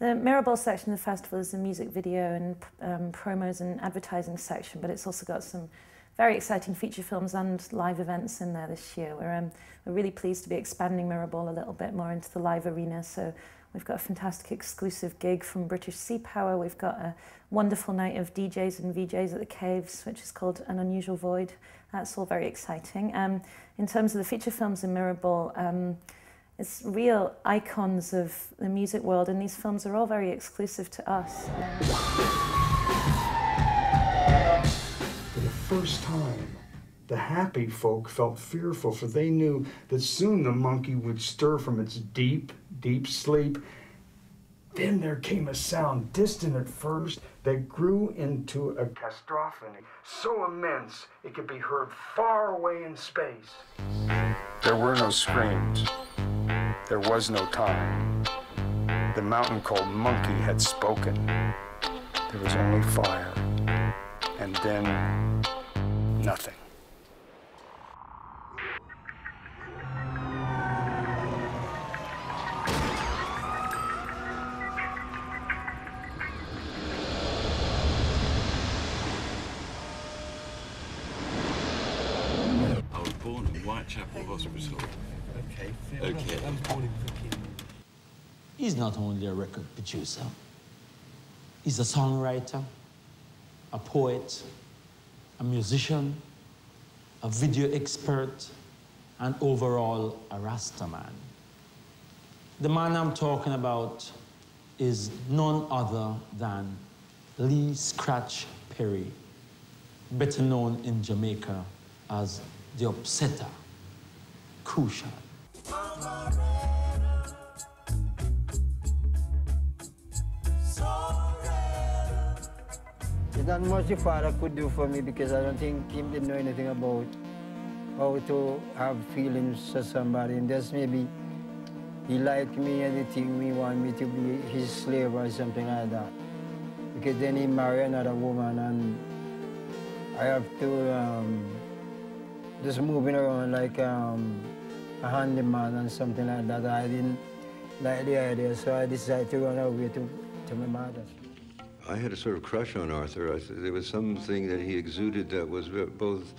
The Mirrorball section of the festival is a music video and um, promos and advertising section, but it's also got some very exciting feature films and live events in there this year. We're, um, we're really pleased to be expanding Mirrorball a little bit more into the live arena. So we've got a fantastic exclusive gig from British Sea Power. We've got a wonderful night of DJs and VJs at the Caves, which is called An Unusual Void. That's all very exciting. Um, in terms of the feature films in Mirrorball, um, it's real icons of the music world, and these films are all very exclusive to us. For the first time, the happy folk felt fearful, for they knew that soon the monkey would stir from its deep, deep sleep. Then there came a sound, distant at first, that grew into a cacophony so immense it could be heard far away in space. There were no screams. There was no time. The mountain called Monkey had spoken. There was only fire. And then nothing. I was born in Whitechapel Hospital. Okay, okay. I was born in He's not only a record producer, he's a songwriter, a poet, a musician, a video expert, and overall a Rastaman. The man I'm talking about is none other than Lee Scratch Perry, better known in Jamaica as the Upsetter, Crucial. There's not much the father could do for me because I don't think he didn't know anything about how to have feelings for somebody. And just maybe he liked me and he think me want me to be his slave or something like that. Because then he marry another woman and I have to um, just moving around like um, a handyman and something like that. I didn't like the idea, so I decided to run away to, to my mother. I had a sort of crush on Arthur. I, there was something that he exuded that was both,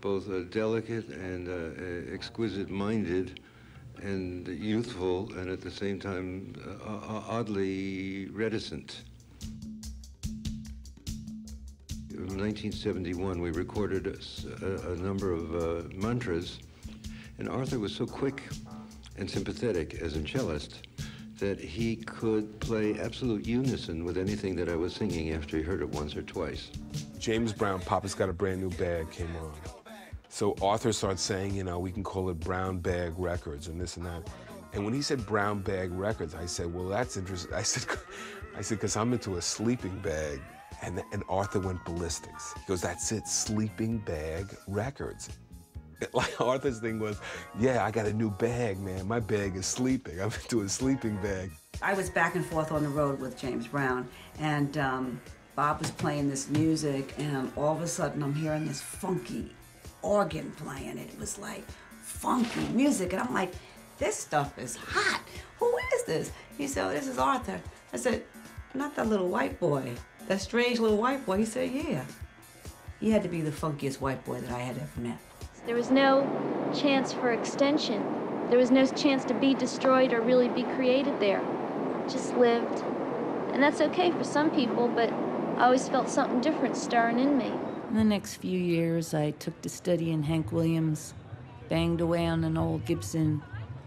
both uh, delicate and uh, exquisite-minded and youthful, and at the same time uh, oddly reticent. In 1971, we recorded a, a number of uh, mantras, and Arthur was so quick and sympathetic as a cellist that he could play absolute unison with anything that I was singing after he heard it once or twice. James Brown, Papa's Got a Brand New Bag came on. So Arthur started saying, you know, we can call it Brown Bag Records and this and that. And when he said Brown Bag Records, I said, well, that's interesting. I said, I said, because I'm into a sleeping bag. And, and Arthur went ballistics. He goes, that's it, sleeping bag records. like Arthur's thing was, yeah, I got a new bag, man. My bag is sleeping. I'm into a sleeping bag. I was back and forth on the road with James Brown, and um, Bob was playing this music, and all of a sudden I'm hearing this funky organ playing. It was like funky music, and I'm like, this stuff is hot. Who is this? He said, oh, this is Arthur. I said, not that little white boy, that strange little white boy. He said, yeah. He had to be the funkiest white boy that I had ever met. There was no chance for extension. There was no chance to be destroyed or really be created there. Just lived. And that's okay for some people, but I always felt something different stirring in me. In the next few years, I took to studying Hank Williams, banged away on an old Gibson.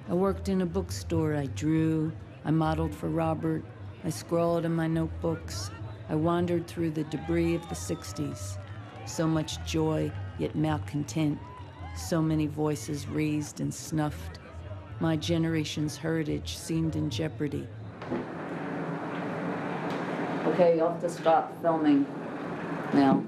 I worked in a bookstore. I drew. I modeled for Robert. I scrawled in my notebooks. I wandered through the debris of the 60s. So much joy, yet malcontent so many voices raised and snuffed. My generation's heritage seemed in jeopardy. Okay, you have to stop filming now.